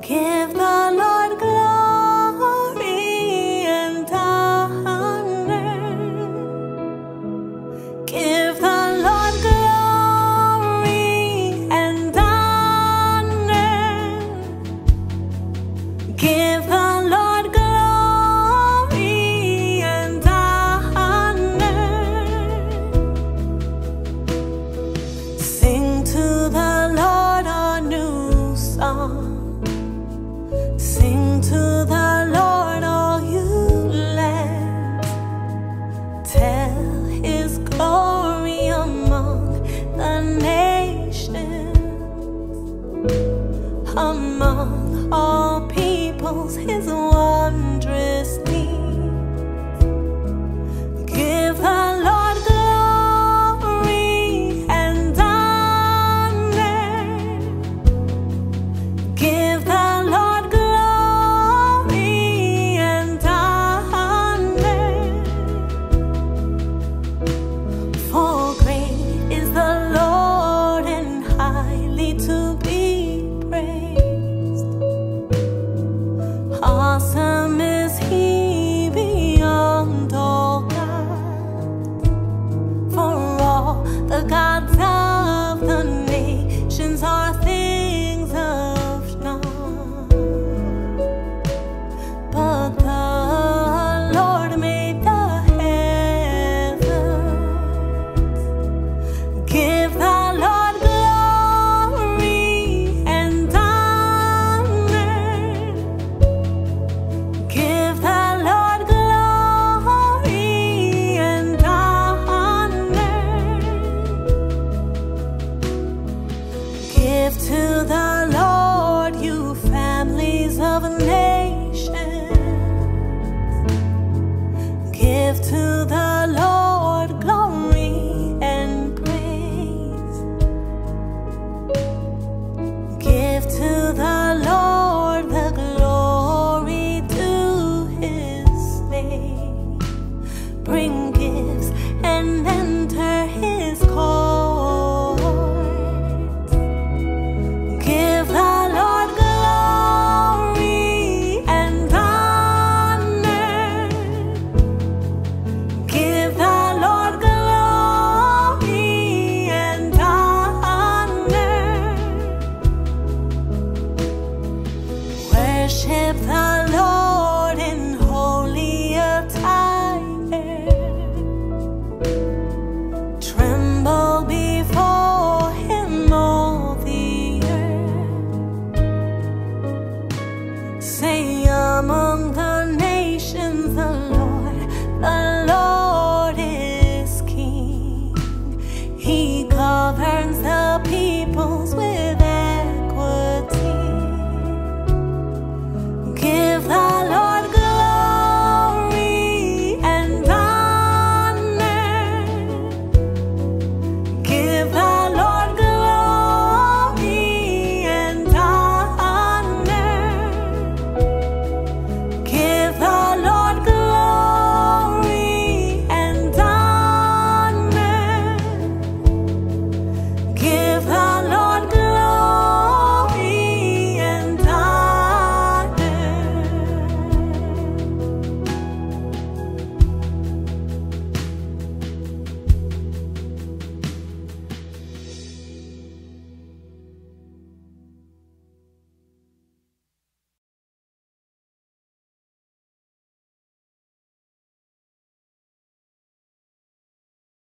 Give the among all peoples his wondrous deeds. Give the Lord glory and honor. Give the Lord glory and honor. For great is the Lord and highly to be praised. give to the